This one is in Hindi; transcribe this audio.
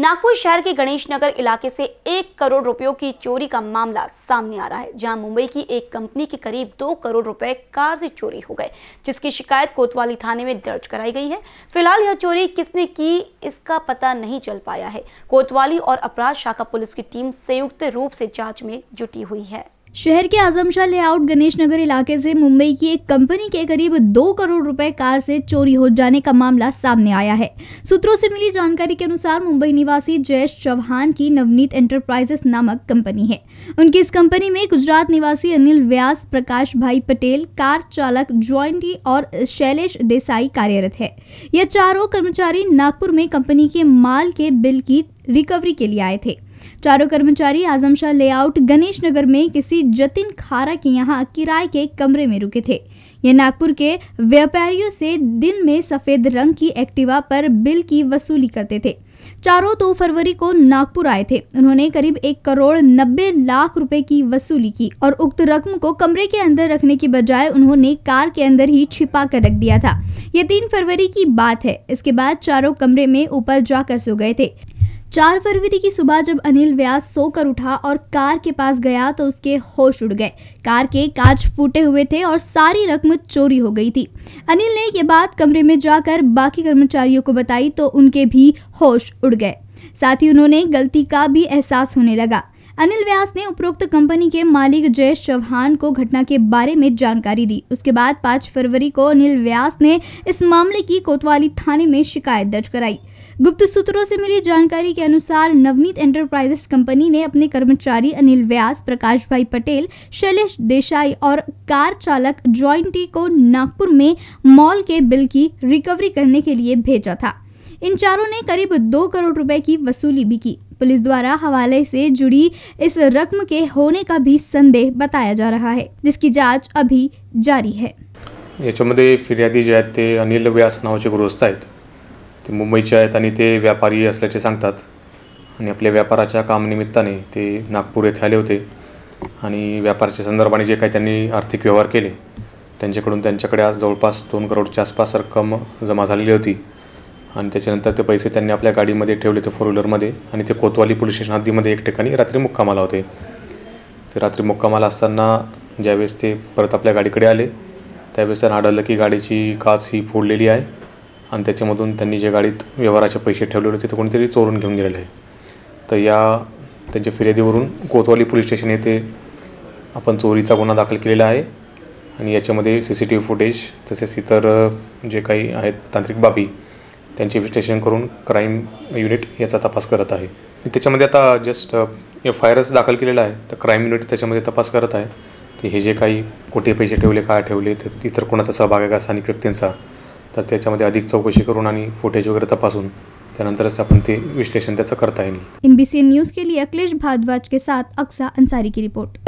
नागपुर शहर के गणेश नगर इलाके से एक करोड़ रुपयों की चोरी का मामला सामने आ रहा है, जहाँ मुंबई की एक कंपनी के करीब दो करोड़ रुपए कार से चोरी हो गए, जिसकी शिकायत कोतवाली थाने में दर्ज कराई गई है। फ़िलहाल यह चोरी किसने की, इसका पता नहीं चल पाया है। कोतवाली और अपराध शाखा पुलिस की टीम संयुक्त रूप से जाँच में जुटी हुई है। शहर के आजमशाह लेआउट गणेश नगर इलाके से मुंबई की एक कंपनी के करीब दो करोड़ रुपए कार से चोरी हो जाने का मामला सामने आया है। सूत्रों से मिली जानकारी के अनुसार मुंबई निवासी जयेश चौहान की नवनीत एंटरप्राइजेस नामक कंपनी है। उनकी इस कंपनी में गुजरात निवासी अनिल व्यास, प्रकाश भाई पटेल, कार चालक ज्वाइंटी और शैलेश देसाई कार्यरत है। यह चारों कर्मचारी नागपुर में कंपनी के माल के बिल की रिकवरी के लिए आए थे। चारों कर्मचारी आजमशाह लेआउट गणेश नगर में किसी जतिन खारा के यहाँ किराए के कमरे में रुके थे। ये नागपुर के व्यापारियों से दिन में सफ़ेद रंग की एक्टिवा पर बिल की वसूली करते थे। चारों दो फरवरी को नागपुर आए थे। उन्होंने करीब एक करोड़ नब्बे लाख रुपए की वसूली की और उक्त रकम को कमरे के अंदर रखने की बजाय उन्होंने कार के अंदर ही छिपा कर रख दिया था। ये तीन फरवरी की बात है। इसके बाद चारों कमरे में ऊपर जाकर सो गए थे। चार फरवरी की सुबह जब अनिल व्यास सोकर उठा और कार के पास गया तो उसके होश उड़ गए। कार के कांच फूटे हुए थे और सारी रकम चोरी हो गई थी। अनिल ने ये बात कमरे में जाकर बाकी कर्मचारियों को बताई तो उनके भी होश उड़ गए। साथ ही उन्होंने गलती का भी एहसास होने लगा। अनिल व्यास ने उपरोक्त कंपनी के मालिक जयेश चौहान को घटना के बारे में जानकारी दी। उसके बाद 5 फरवरी को अनिल व्यास ने इस मामले की कोतवाली थाने में शिकायत दर्ज कराई। गुप्त सूत्रों से मिली जानकारी के अनुसार नवनीत एंटरप्राइजेस कंपनी ने अपने कर्मचारी अनिल व्यास प्रकाश भाई पटेल, शैलेश देसाई और कार चालक जॉइंटी को नागपुर में मॉल के बिल की रिकवरी करने के लिए भेजा था। इन चारों ने करीब दो करोड़ रुपए की वसूली भी की। पुलिस द्वारा हवाले से जुड़ी इस रकम के होने का भी संदेह बताया जा रहा है जिसकी जांच अभी जारी है। याच्यामध्ये फिर्यादी जे आहेत ते अनिल व्यास नावाचे गृहस्थ आहेत. ते मुंबईचे आहेत आणि ते व्यापारी असल्याचे सांगतात. आणि आपल्या व्यापाराच्या कामनिमित्ताने ते नागपूर येथे आले होते. आणि व्यापाराच्या संदर्भाने जे काही त्यांनी आर्थिक व्यवहार केले त्यांच्याकडून त्यांच्याकडे आज जवळपास दोन करोडच्या आसपास रक्कम जमा झालेली होती. आणि त्याच्यानंतर ते पैसे त्यांनी आपल्या गाडीमध्ये ठेवले ते फोर व्हीलरमध्ये आणि ते कोतवाली पोलीस स्टेशन हद्दीमध्ये एक ठिकाणी रात्री मुक्कामाला होते. ते रात्री मुक्कामाला असताना ज्यावेळेस ते परत आपल्या गाडीकडे आले त्यावेळेस त्यांना आढळलं की गाडीची काच ही फोडलेली आहे. आणि त्याच्यामधून त्यांनी जे गाडीत व्यवहाराचे पैसे ठेवलेले होते ते कोणीतरी चोरून घेऊन गेलेले. आहे तर या त्यांच्या फिर्यादीवरून कोतवाली पोलीस स्टेशन येथे आपण चोरीचा गुन्हा दाखल केलेला आहे. आणि याच्यामध्ये C C T V footage तसेच इतर जे काही आहेत तांत्रिक बाबी त्यांचे विश्लेषण करून क्राईम युनिट याचा तपास करत आहे. त्याच्यामध्ये आता जस्ट एफ आय आरच दाखल केलेला आहे. तर क्राईम युनिट त्याच्यामध्ये तपास करत आहे. ते हे जे काही कुठे पैसे ठेवले काय ठेवले तर इतर कोणाचा सहभाग आहे का स्थानिक व्यक्तींचा? तर त्याच्यामध्ये अधिक चौकशी करून आणि फुटेज वगैरे तपासून त्यानंतरच आपण ते विश्लेषण त्याचं करता येईल. इन न्यूज़ के लिए अखिलेश भारद्वाज के साथ अक्सा अंसारी की रिपोर्ट.